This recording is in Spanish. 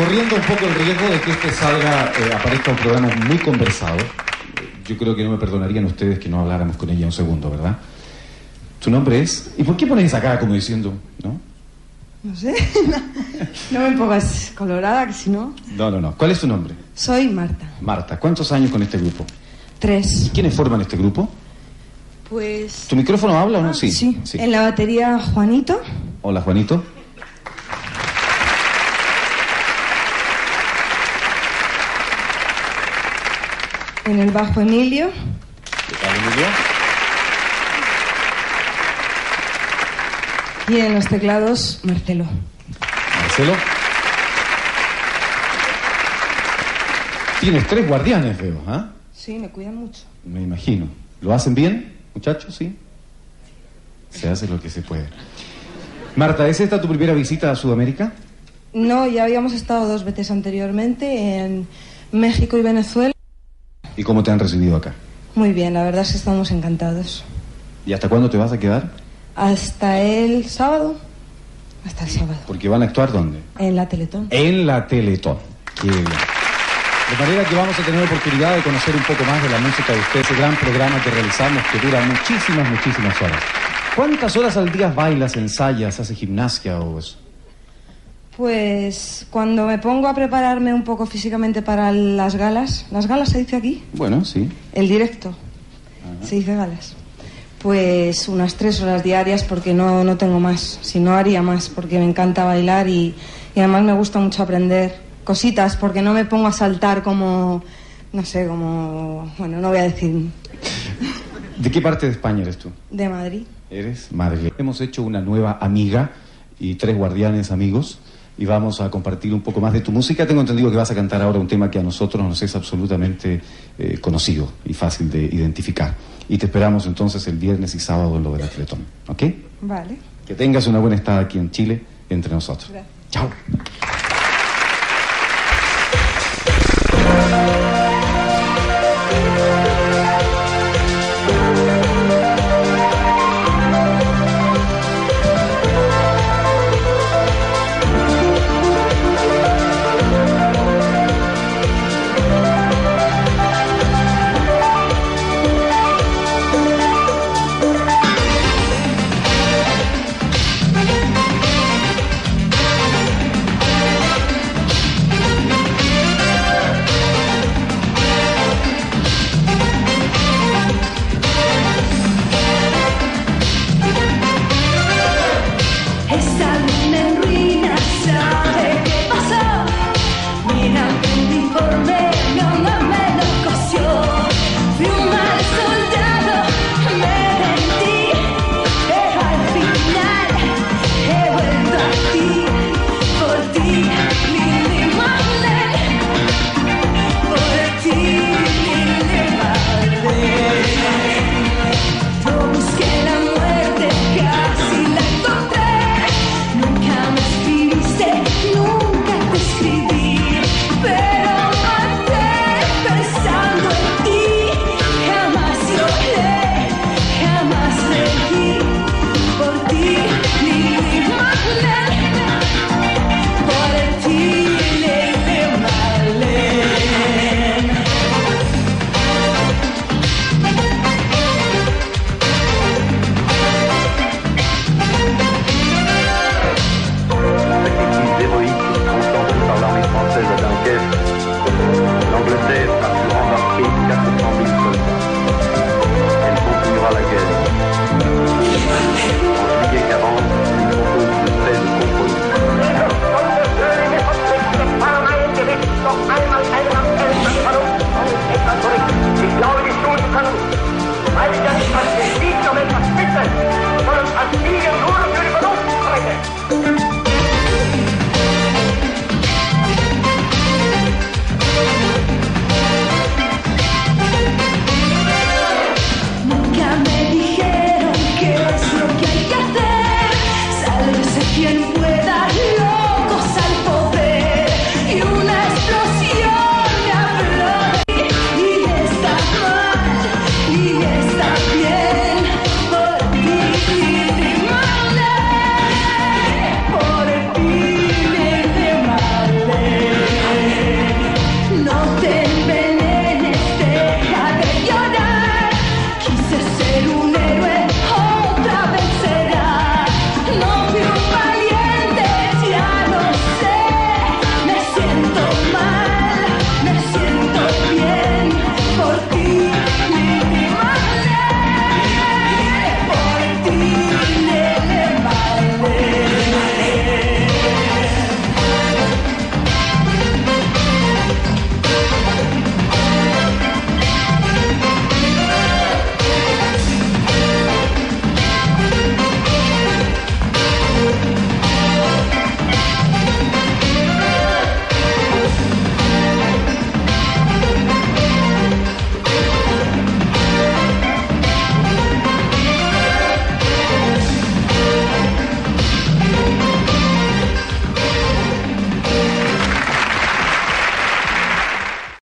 corriendo un poco el riesgo de que este salga, eh, aparezca un programa muy conversado, yo creo que no me perdonarían ustedes que no habláramos con ella un segundo, ¿verdad? ¿Tu nombre es? ¿Y por qué pones esa cara como diciendo, no? No sé, no me pongas colorada, que si no... No, no, no. ¿Cuál es tu nombre? Soy Marta. Marta. ¿Cuántos años con este grupo? Tres. ¿Quiénes forman este grupo? Pues... ¿Tu micrófono habla o no? Ah, Sí. sí. En la batería Juanito, Hola, Juanito. En el bajo Emilio, ¿Qué tal, Emilio? y en los teclados Marcelo. Marcelo. Tienes tres guardianes, veo, ¿ah? Sí, me cuidan mucho. Me imagino. ¿Lo hacen bien, muchachos? Sí. Se hace lo que se puede. Marta, ¿es esta tu primera visita a Sudamérica? No, ya habíamos estado dos veces anteriormente en México y Venezuela. ¿Y cómo te han recibido acá? Muy bien, la verdad es que estamos encantados. ¿Y hasta cuándo te vas a quedar? Hasta el sábado. Hasta el sábado. Porque van a actuar dónde? En la Teletón. En la Teletón. Qué bien. De manera que vamos a tener oportunidad de conocer un poco más de la música de usted, ese gran programa que realizamos que dura muchísimas, muchísimas horas. ¿Cuántas horas al día bailas, ensayas, haces gimnasia o eso? Pues cuando me pongo a prepararme un poco físicamente para las galas, ¿las galas se dice aquí? Bueno, sí. El directo, se dice galas. Pues unas tres horas diarias porque no, no tengo más, si no haría más porque me encanta bailar y, y además me gusta mucho aprender cositas porque no me pongo a saltar como, no sé, como, bueno, no voy a decir, ¿De qué parte de España eres tú? de Madrid. Eres madre. Hemos hecho una nueva amiga y tres guardianes amigos y vamos a compartir un poco más de tu música. Tengo entendido que vas a cantar ahora un tema que a nosotros nos es absolutamente eh, conocido y fácil de identificar. Y te esperamos entonces el viernes y sábado en lo del Atletón. ¿Ok? Vale. Que tengas una buena estada aquí en Chile entre nosotros. Gracias. Chao.